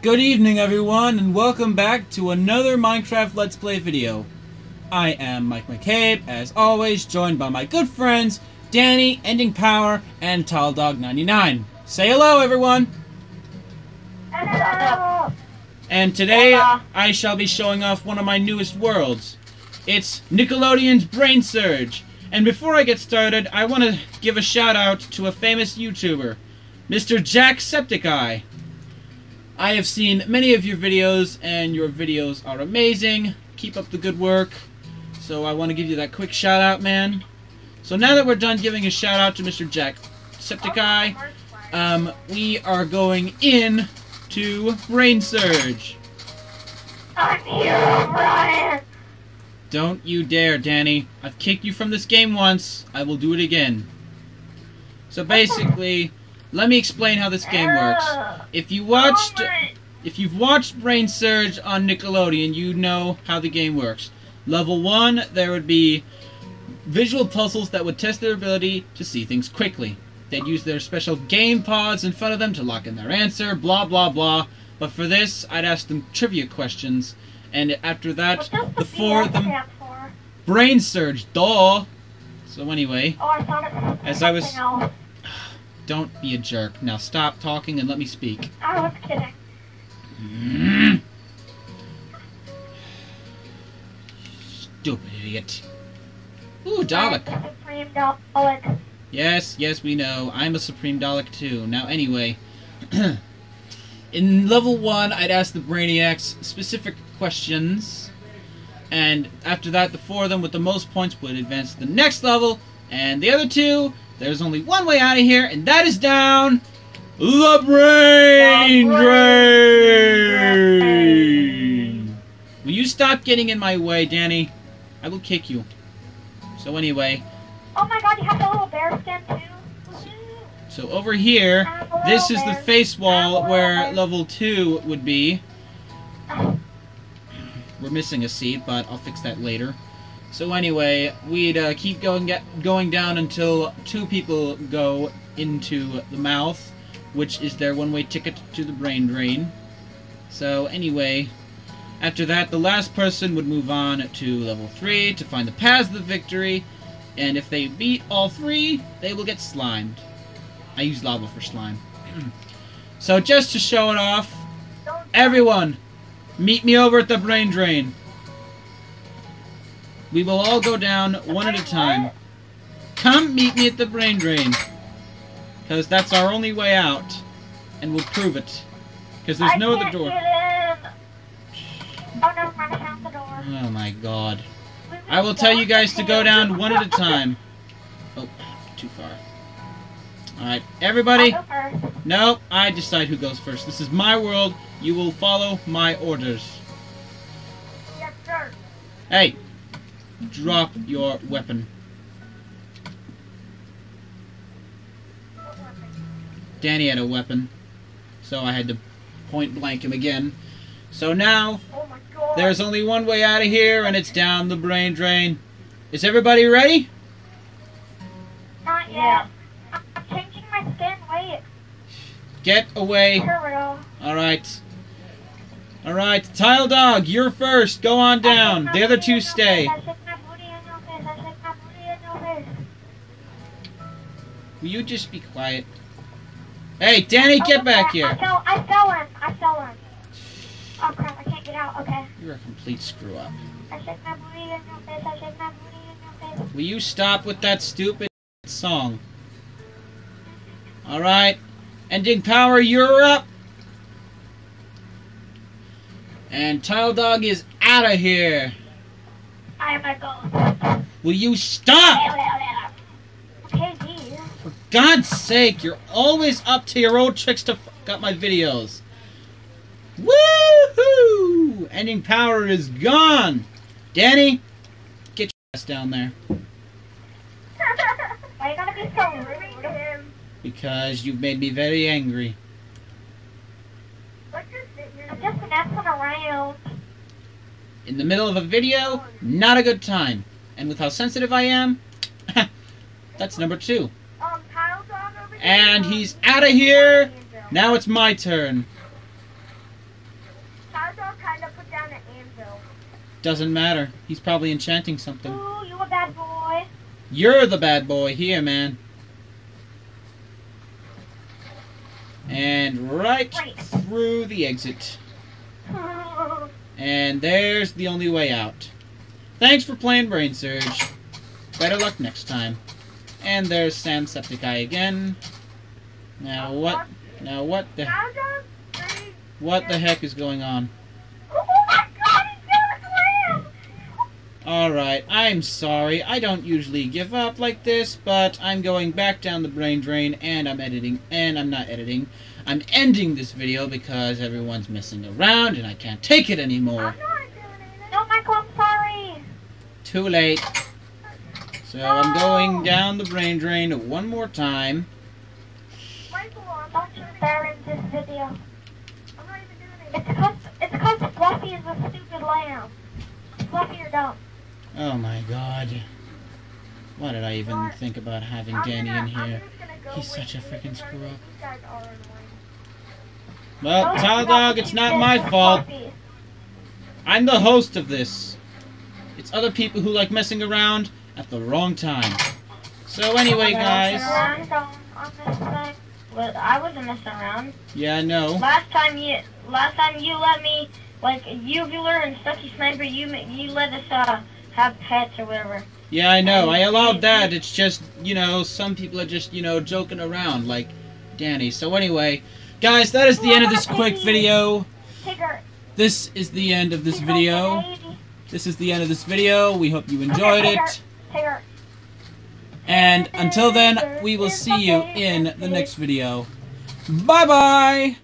Good evening everyone and welcome back to another Minecraft Let's Play video. I am Mike McCabe, as always, joined by my good friends Danny, Ending Power, and TallDog99. Say hello everyone! Hello. And today Hola. I shall be showing off one of my newest worlds. It's Nickelodeon's Brain Surge. And before I get started, I want to give a shout out to a famous YouTuber, Mr. Jacksepticeye. I have seen many of your videos, and your videos are amazing. Keep up the good work. So I want to give you that quick shout out, man. So now that we're done giving a shout out to Mr. Jacksepticeye, um, we are going in to Brain Surge. I'm here, Brian. Don't you dare, Danny. I've kicked you from this game once. I will do it again. So basically, let me explain how this game works. If you watched if you've watched Brain Surge on Nickelodeon, you know how the game works. Level 1, there would be visual puzzles that would test their ability to see things quickly. They'd use their special game pods in front of them to lock in their answer, blah blah blah. But for this, I'd ask them trivia questions, and after that, the four of them? Brain Surge, duh. So anyway, Oh, I thought it was As I was- else. Don't be a jerk. Now stop talking and let me speak. I was kidding. Mm. Stupid idiot. Ooh, Dalek. Supreme Dalek. Yes, yes, we know. I'm a Supreme Dalek too. Now, anyway, in level one, I'd ask the Brainiacs specific questions, and after that, the four of them with the most points would advance to the next level, and the other two, there's only one way out of here, and that is down the brain The drain. Will you stop getting in my way, Danny? I will kick you. So anyway, Oh my god, you have the little bear skin too? So over here, this is the face wall where bear. level 2 would be. Oh. We're missing a seat, but I'll fix that later. So anyway, we'd uh, keep going get, going down until two people go into the mouth, which is their one-way ticket to the brain drain. So anyway, after that, the last person would move on to level 3 to find the paths of the victory, and if they beat all three, they will get slimed. I use lava for slime. so just to show it off, everyone, meet me over at the brain drain. We will all go down one at a time. Come meet me at the brain drain. Because that's our only way out. And we'll prove it. Because there's I no other door. Oh, never mind, I found the door. Oh my god. I will tell you guys to go down one at a time. Oh, too far. Alright, everybody. I'll go first. No, I decide who goes first. This is my world. You will follow my orders. Yes, sir. Hey, drop your weapon. Danny had a weapon, so I had to point blank him again. So now, Oh my god. there's only one way out of here, and it's down the brain drain. Is everybody ready? Not yet. I'm I'm changing my skin. Wait. Get away. Here we. Alright. Alright, Tile Dog, you're first. Go on down. The other two stay. Will you just be quiet? Hey, Danny, get Oh, back here. I fell, I fell in. I fell in. Oh crap, I can't get out. Okay. You're a complete screw up. I stick my booty in your face. I stick my booty in your face. Will you stop with that stupid song? Alright. Ending power, you're up. And Tile Dog is out of here. I am a ghost. Will you stop? Okay, geez. For God's sake, you're always up to your old tricks to fuck up my videos. Woohoo! Ending power is gone. Danny, get your ass down there. Why you gotta be so rude? to him? Because you've made me very angry. I'm just messing around. In the middle of a video, not a good time. And with how sensitive I am, that's number two. And he's out of here. Now it's my turn. Doesn't matter. He's probably enchanting something. Ooh, you're a bad boy. You're the bad boy. Here, man. And right through the exit. and there's the only way out. Thanks for playing Brain Surge. Better luck next time. And there's Sam Septiceye again. Now what? Now what the Now just three. what the heck is going on? Oh my god, he's gonna swim! Alright, I'm sorry. I don't usually give up like this, but I'm going back down the brain drain and I'm editing and I'm not editing. I'm ending this video because everyone's messing around and I can't take it anymore. I'm not doing anything. No, Michael, I'm sorry. Too late. So I'm going down the brain drain one more time. Michael, I'm not doing fair this video. I'm not even doing it. It's it's Fluffy is a stupid lamb. Fluffy, you're dumb. Oh my god. Why did I even think about having I'm Danny gonna- in here? go He's such a freaking screw up. These guys are annoying. Well, Oh, Tall Dog, it's not my fault. Fluffy. I'm the host of this. It's other people who like messing around at the wrong time. So anyway, guys. Around on, on this thing. Well, I wasn't messing around. Yeah, I know. Last time you, last time you let me, like Uvular and Stucky Sniper, you you let us uh have pets or whatever. Yeah, I know. I allowed that. It's just, you know, some people are just, you know, joking around like Danny. So anyway, guys, that is the end of this quick video. This is the end of this video. This is the end of this video. We hope you enjoyed it. And until then, we will see you in the next video. Bye bye!